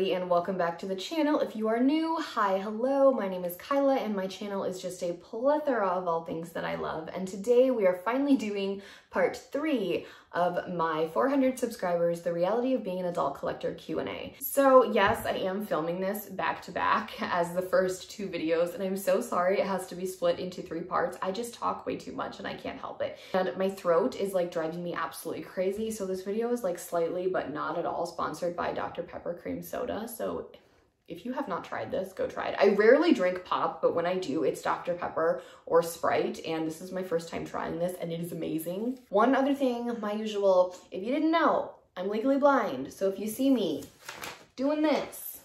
everybody and welcome back to the channel. If you are new, hi, hello, my name is Kyla and my channel is just a plethora of all things that I love. And today we are finally doing part three of my 400 subscribers, the reality of being an adult collector Q&A. So yes, I am filming this back to back as the first two videos and I'm so sorry it has to be split into three parts. I just talk way too much and I can't help it. And my throat is like driving me absolutely crazy. So this video is like slightly, but not at all sponsored by Dr. Pepper Cream Soda. So if you have not tried this, go try it. I rarely drink pop, but when I do, it's Dr. Pepper or Sprite, and this is my first time trying this, and it is amazing. One other thing, my usual, if you didn't know, I'm legally blind, so if you see me doing this,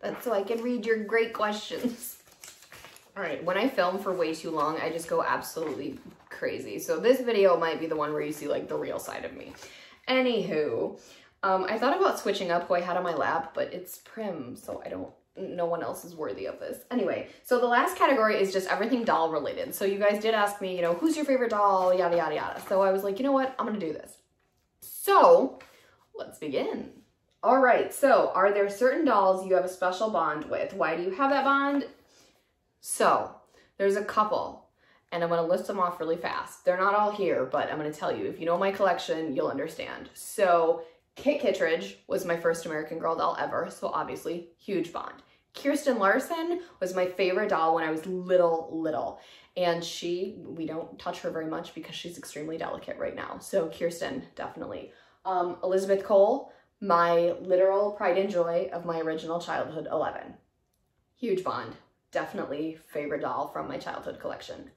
that's so I can read your great questions. All right, when I film for way too long, I just go absolutely crazy. So this video might be the one where you see like the real side of me. Anywho, um, I thought about switching up who I had on my lap, but it's Prim, so I don't, no one else is worthy of this. Anyway, so the last category is just everything doll related. So you guys did ask me, you know, who's your favorite doll, yada, yada, yada. So I was like, you know what, I'm gonna do this. So let's begin. All right, so are there certain dolls you have a special bond with? Why do you have that bond? So there's a couple and I'm gonna list them off really fast. They're not all here, but I'm gonna tell you, if you know my collection, you'll understand. So Kit Kittredge was my first American Girl doll ever, so obviously huge bond. Kirsten Larson was my favorite doll when I was little, little. And she, we don't touch her very much because she's extremely delicate right now. So Kirsten, definitely. Um, Elizabeth Cole, my literal pride and joy of my original childhood 11. Huge bond. Definitely favorite doll from my childhood collection.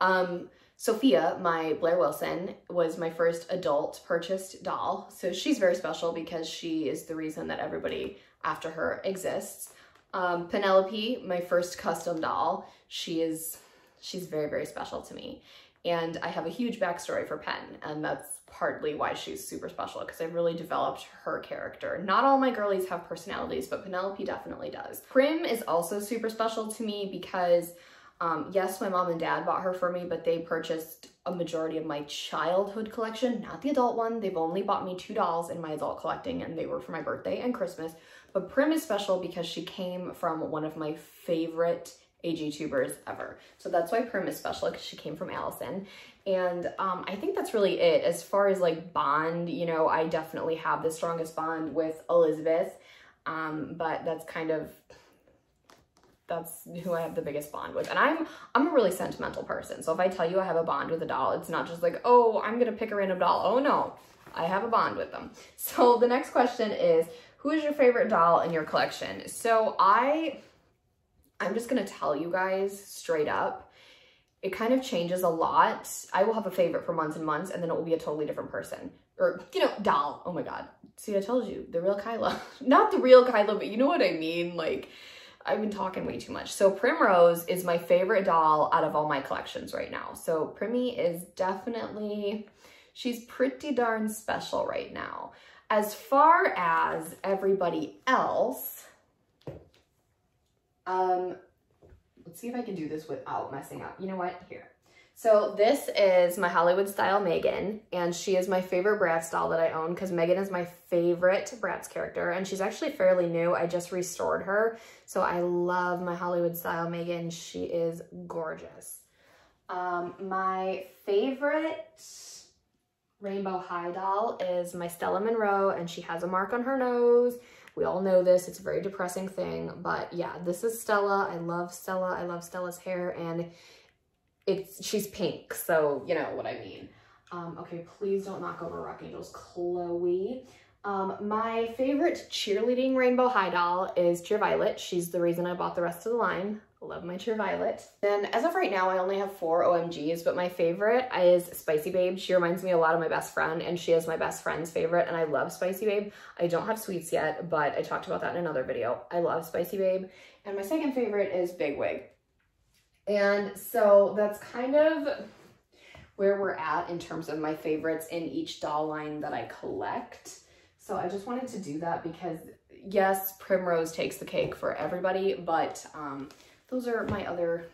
Um, Sophia, my Blair Wilson, was my first adult purchased doll. So she's very special because she is the reason that everybody after her exists. Um, Penelope, my first custom doll, she is, she's very, very special to me. And I have a huge backstory for Pen, and that's partly why she's super special because I've really developed her character. Not all my girlies have personalities, but Penelope definitely does. Prim is also super special to me because um, yes, my mom and dad bought her for me, but they purchased a majority of my childhood collection, not the adult one. They've only bought me two dolls in my adult collecting and they were for my birthday and Christmas. But Prim is special because she came from one of my favorite AG tubers ever. So that's why Prim is special because she came from Allison. And um, I think that's really it. As far as like bond, you know, I definitely have the strongest bond with Elizabeth. Um, but that's kind of that's who I have the biggest bond with. And I'm I'm a really sentimental person. So if I tell you I have a bond with a doll, it's not just like, oh, I'm gonna pick a random doll. Oh no, I have a bond with them. So the next question is, who is your favorite doll in your collection? So I, I'm just gonna tell you guys straight up, it kind of changes a lot. I will have a favorite for months and months and then it will be a totally different person. Or, you know, doll. Oh my God. See, I told you, the real Kyla. Not the real Kyla, but you know what I mean? Like, I've been talking way too much. So Primrose is my favorite doll out of all my collections right now. So Primmy is definitely, she's pretty darn special right now. As far as everybody else, um, let's see if I can do this without messing up. You know what? Here. So this is my Hollywood style Megan, and she is my favorite Bratz doll that I own because Megan is my favorite Bratz character, and she's actually fairly new. I just restored her, so I love my Hollywood style Megan. She is gorgeous. Um, my favorite Rainbow High doll is my Stella Monroe, and she has a mark on her nose. We all know this. It's a very depressing thing, but yeah, this is Stella. I love Stella. I love Stella's hair, and it's she's pink, so you know what I mean. Um, okay, please don't knock over Rock Angelz. Cloe. Um, my favorite cheerleading rainbow high doll is Cheer Violet. She's the reason I bought the rest of the line. Love my Cheer Violet. Then as of right now, I only have four OMGs, but my favorite is Spicy Babe. She reminds me a lot of my best friend and she is my best friend's favorite and I love Spicy Babe. I don't have sweets yet, but I talked about that in another video. I love Spicy Babe. And my second favorite is Big Wig. And so that's kind of where we're at in terms of my favorites in each doll line that I collect. So I just wanted to do that because yes, Primrose takes the cake for everybody, but um, those are my other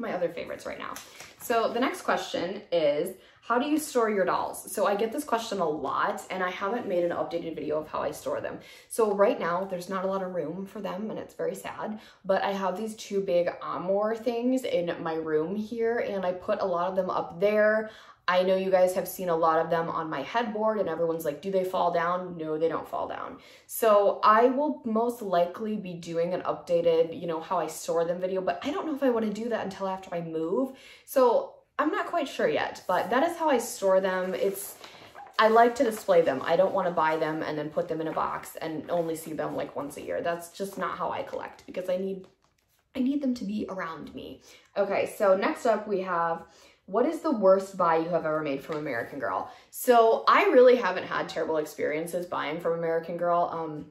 my other favorites right now. So the next question is, how do you store your dolls? So I get this question a lot and I haven't made an updated video of how I store them. So right now there's not a lot of room for them and it's very sad, but I have these two big Amor things in my room here and I put a lot of them up there. I know you guys have seen a lot of them on my headboard and everyone's like, do they fall down? No, they don't fall down. So I will most likely be doing an updated, you know, how I store them video, but I don't know if I want to do that until after I move. So I'm not quite sure yet, but that is how I store them. It's, I like to display them. I don't want to buy them and then put them in a box and only see them like once a year. That's just not how I collect because I need, I need them to be around me. Okay, so next up we have what is the worst buy you have ever made from American Girl? So I really haven't had terrible experiences buying from American Girl. Um,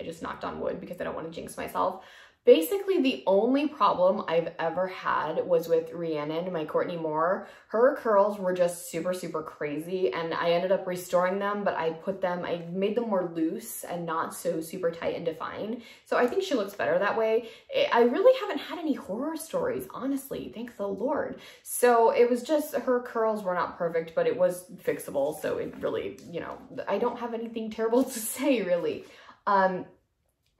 I just knocked on wood because I don't want to jinx myself. Basically, the only problem I've ever had was with Rhiannon, my Courtney Moore. Her curls were just super, super crazy, and I ended up restoring them, but I put them, I made them more loose and not so super tight and defined. So I think she looks better that way. I really haven't had any horror stories, honestly, thank the Lord. So it was just, her curls were not perfect, but it was fixable, so it really, you know, I don't have anything terrible to say, really. Um,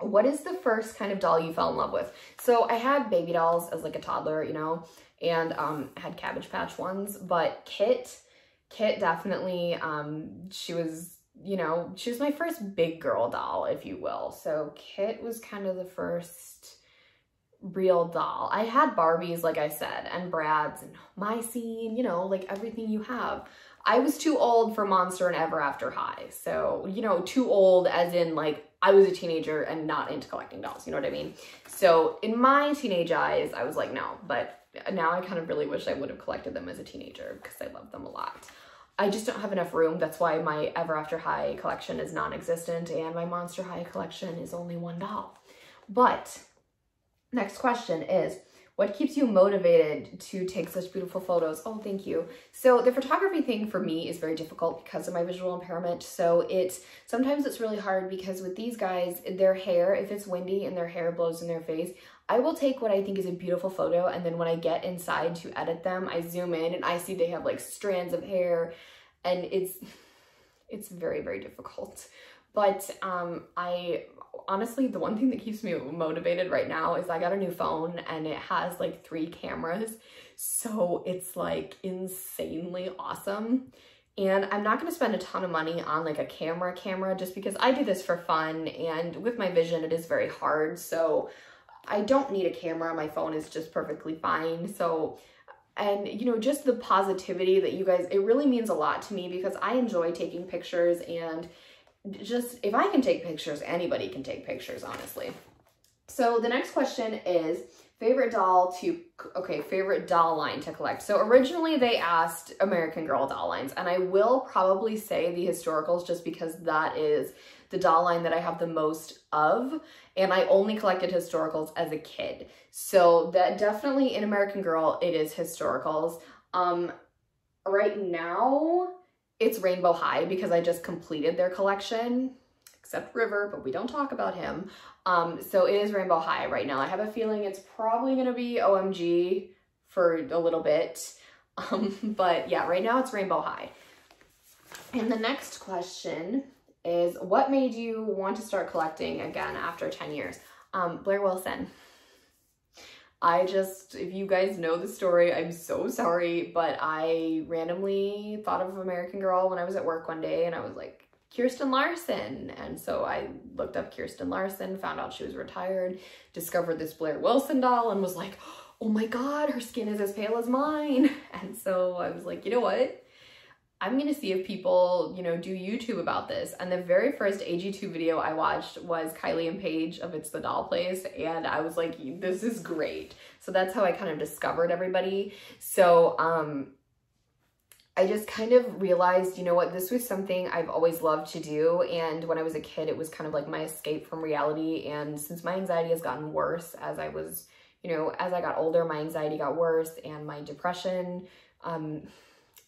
what is the first kind of doll you fell in love with? So I had baby dolls as like a toddler, you know, and um, had Cabbage Patch ones, but Kit, Kit definitely, um, she was, you know, she was my first big girl doll, if you will. So Kit was kind of the first real doll. I had Barbies, like I said, and Bratz and My Scene, you know, like everything you have. I was too old for Monster and Ever After High. So, you know, too old as in like I was a teenager and not into collecting dolls, you know what I mean? So in my teenage eyes, I was like, no, but now I kind of really wish I would have collected them as a teenager because I love them a lot. I just don't have enough room. That's why my Ever After High collection is non-existent and my Monster High collection is only one doll. But next question is, what keeps you motivated to take such beautiful photos? Oh, thank you. So the photography thing for me is very difficult because of my visual impairment. So it sometimes it's really hard because with these guys, their hair, if it's windy and their hair blows in their face, I will take what I think is a beautiful photo and then when I get inside to edit them, I zoom in and I see they have like strands of hair and it's it's very, very difficult. But um, I honestly, the one thing that keeps me motivated right now is I got a new phone and it has like three cameras. So it's like insanely awesome. And I'm not to spend a ton of money on like a camera camera just because I do this for fun and with my vision it is very hard. So I don't need a camera. My phone is just perfectly fine. So and you know just the positivity that you guys it really means a lot to me because I enjoy taking pictures and just if I can take pictures, anybody can take pictures, honestly. So the next question is favorite doll to, okay, favorite doll line to collect. So originally they asked American Girl doll lines, and I will probably say the historicals just because that is the doll line that I have the most of, and I only collected historicals as a kid. So that definitely in American Girl, it is historicals. Um, right now, it's Rainbow High because I just completed their collection, except River, but we don't talk about him. Um, so it is Rainbow High right now. I have a feeling it's probably going to be OMG for a little bit. Um, but yeah, right now it's Rainbow High. And the next question is, what made you want to start collecting again after 10 years? Um, Blair Wilson. I just, if you guys know the story, I'm so sorry, but I randomly thought of American Girl when I was at work one day and I was like, Kirsten Larson. And so I looked up Kirsten Larson, found out she was retired, discovered this Blair Wilson doll and was like, oh my God, her skin is as pale as mine. And so I was like, you know what? I'm gonna see if people, you know, do YouTube about this. And the very first AGTube video I watched was Kylie and Paige of It's the Doll Place. And I was like, this is great. So that's how I kind of discovered everybody. So um, I just kind of realized, you know what, this was something I've always loved to do. And when I was a kid, it was kind of like my escape from reality. And since my anxiety has gotten worse as I was, you know, as I got older, my anxiety got worse and my depression, um,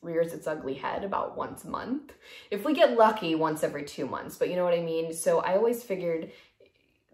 rears its ugly head about once a month. If we get lucky, once every two months, but you know what I mean? So I always figured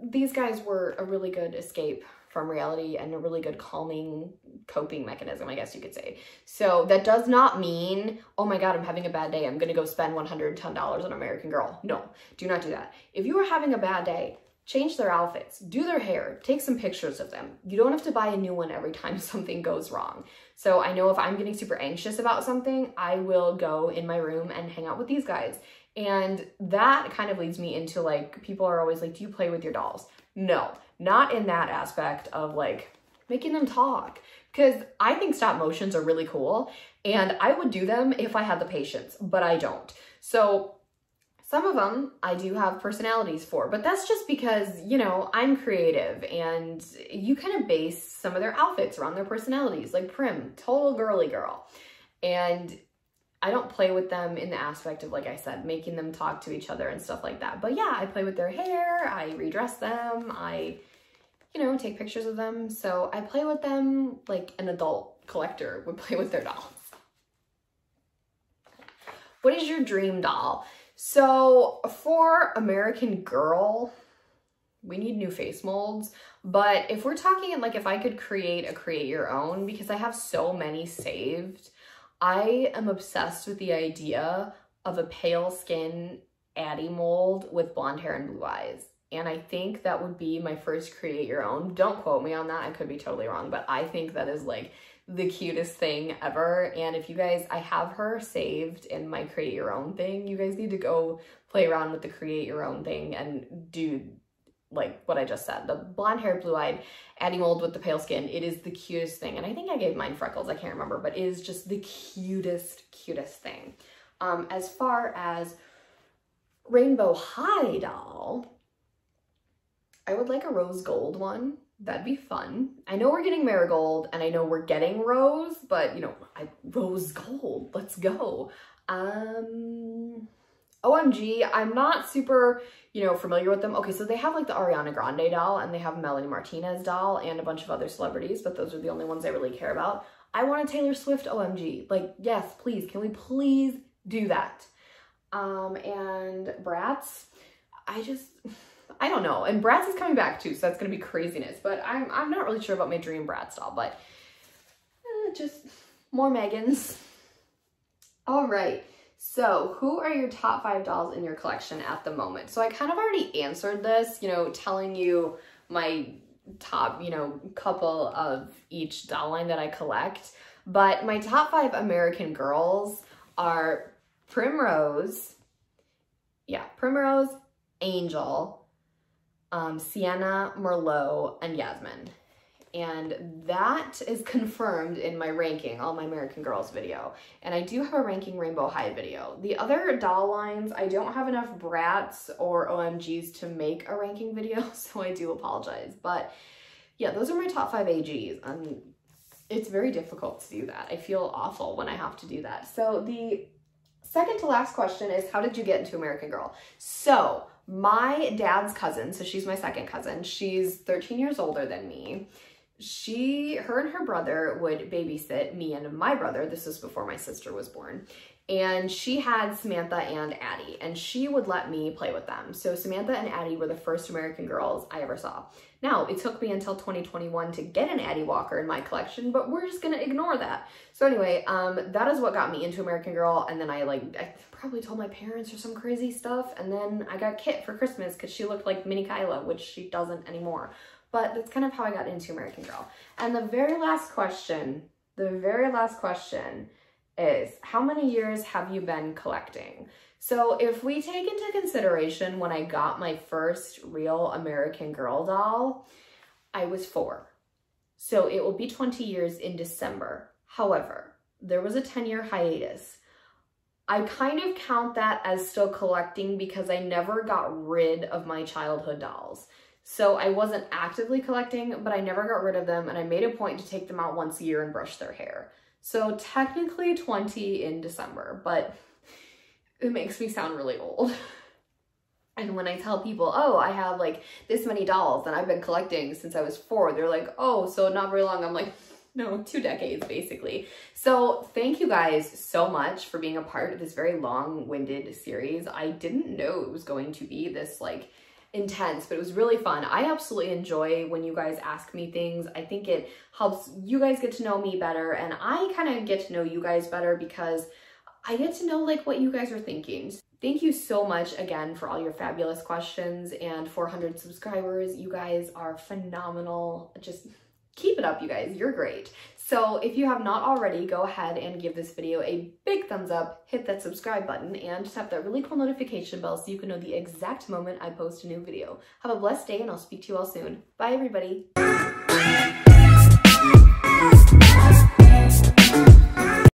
these guys were a really good escape from reality and a really good calming coping mechanism, I guess you could say. So that does not mean, oh my God, I'm having a bad day. I'm going to go spend $110 on American Girl. No, do not do that. If you are having a bad day, change their outfits, do their hair, take some pictures of them. You don't have to buy a new one every time something goes wrong. So I know if I'm getting super anxious about something, I will go in my room and hang out with these guys. And that kind of leads me into like, people are always like, do you play with your dolls? No, not in that aspect of like making them talk. Because I think stop motions are really cool and I would do them if I had the patience, but I don't. So some of them I do have personalities for, but that's just because, you know, I'm creative and you kind of base some of their outfits around their personalities, like Prim, total girly girl. And I don't play with them in the aspect of, like I said, making them talk to each other and stuff like that. But yeah, I play with their hair, I redress them, I, you know, take pictures of them. So I play with them like an adult collector would play with their dolls. What is your dream doll? So for American Girl, we need new face molds. But if we're talking like if I could create a create your own, because I have so many saved, I am obsessed with the idea of a pale skin Addie mold with blonde hair and blue eyes. And I think that would be my first create your own. Don't quote me on that. I could be totally wrong, but I think that is like the cutest thing ever. And if you guys, I have her saved in my create your own thing. You guys need to go play around with the create your own thing and do like what I just said. The blonde hair, blue eyed, Addie mold with the pale skin. It is the cutest thing. And I think I gave mine freckles. I can't remember, but it is just the cutest, cutest thing. Um, as far as Rainbow High doll, I would like a rose gold one. That'd be fun. I know we're getting marigold and I know we're getting rose, but you know, I, rose gold, let's go. Um, OMG, I'm not super, you know, familiar with them. Okay, so they have like the Ariana Grande doll and they have Melanie Martinez doll and a bunch of other celebrities, but those are the only ones I really care about. I want a Taylor Swift OMG. Like, yes, please, can we please do that? Um, and Bratz, I just, I don't know. And Bratz is coming back too, so that's gonna be craziness. But I'm, I'm not really sure about my dream Bratz doll, but eh, just more Megans. All right. So who are your top five dolls in your collection at the moment? So I kind of already answered this, you know, telling you my top, you know, couple of each doll line that I collect. But my top five American girls are Primrose, yeah, Primrose, Angel, um, Sienna, Merlot, and Yasmin. And that is confirmed in my ranking, all my American Girls video. And I do have a ranking Rainbow High video. The other doll lines, I don't have enough Bratz or OMGs to make a ranking video, so I do apologize. But yeah, those are my top five AGs. And it's very difficult to do that. I feel awful when I have to do that. So the second to last question is, how did you get into American Girl? So my dad's cousin, so she's my second cousin, she's 13 years older than me. She, her and her brother would babysit me and my brother. This was before my sister was born. And she had Samantha and Addie, and she would let me play with them. So Samantha and Addie were the first American girls I ever saw. Now, it took me until 2021 to get an Addie Walker in my collection, but we're just gonna ignore that. So anyway, um, that is what got me into American Girl, and then I like, I probably told my parents or some crazy stuff. And then I got Kit for Christmas because she looked like Mini Kyla, which she doesn't anymore. But that's kind of how I got into American Girl. And the very last question, the very last question is how many years have you been collecting? So if we take into consideration when I got my first real American Girl doll, I was four. So it will be 20 years in December. However, there was a 10 year hiatus. I kind of count that as still collecting because I never got rid of my childhood dolls. So I wasn't actively collecting, but I never got rid of them and I made a point to take them out once a year and brush their hair. So technically 20 in December, but it makes me sound really old. And when I tell people, oh, I have like this many dolls and I've been collecting since I was four, they're like, oh, so not very long. I'm like, no, two decades basically. So thank you guys so much for being a part of this very long-winded series. I didn't know it was going to be this like intense, but it was really fun. I absolutely enjoy when you guys ask me things. I think it helps you guys get to know me better and I kind of get to know you guys better because I get to know like what you guys are thinking. Thank you so much again for all your fabulous questions and 400 subscribers. You guys are phenomenal. Just keep it up, you guys. You're great. So if you have not already, go ahead and give this video a big thumbs up, hit that subscribe button, and tap that really cool notification bell so you can know the exact moment I post a new video. Have a blessed day and I'll speak to you all soon. Bye everybody.